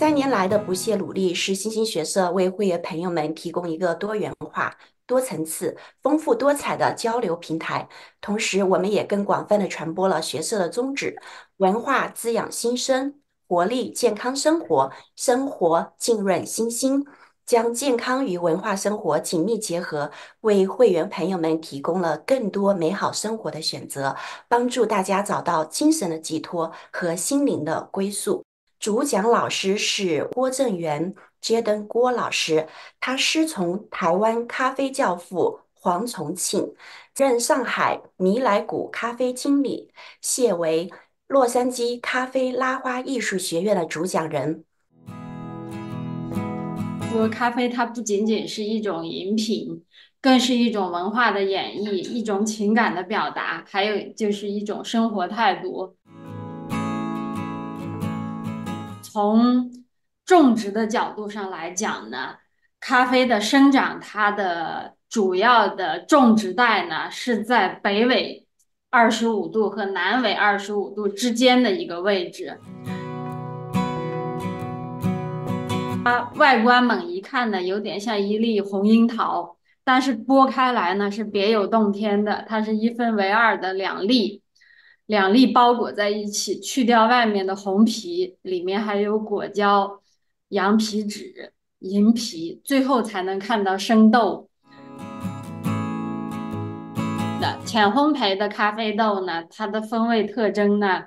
三年来的不懈努力，是星星学社为会员朋友们提供一个多元化、多层次、丰富多彩的交流平台。同时，我们也更广泛的传播了学社的宗旨：文化滋养新生，活力健康生活，生活浸润新心。将健康与文化生活紧密结合，为会员朋友们提供了更多美好生活的选择，帮助大家找到精神的寄托和心灵的归宿。主讲老师是郭正元 （Jaden 郭老师），他师从台湾咖啡教父黄崇庆，任上海迷来谷咖啡经理，现为洛杉矶咖啡拉花艺术学院的主讲人。说咖啡，它不仅仅是一种饮品，更是一种文化的演绎，一种情感的表达，还有就是一种生活态度。从种植的角度上来讲呢，咖啡的生长，它的主要的种植带呢是在北纬二十五度和南纬二十五度之间的一个位置。它外观猛一看呢，有点像一粒红樱桃，但是剥开来呢是别有洞天的。它是一分为二的两粒，两粒包裹在一起，去掉外面的红皮，里面还有果胶、羊皮纸、银皮，最后才能看到生豆。那浅烘焙的咖啡豆呢，它的风味特征呢，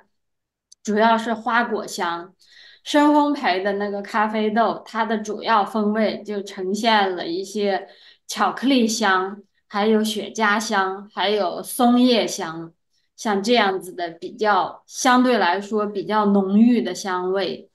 主要是花果香。深烘焙的那个咖啡豆，它的主要风味就呈现了一些巧克力香，还有雪茄香，还有松叶香，像这样子的比较相对来说比较浓郁的香味。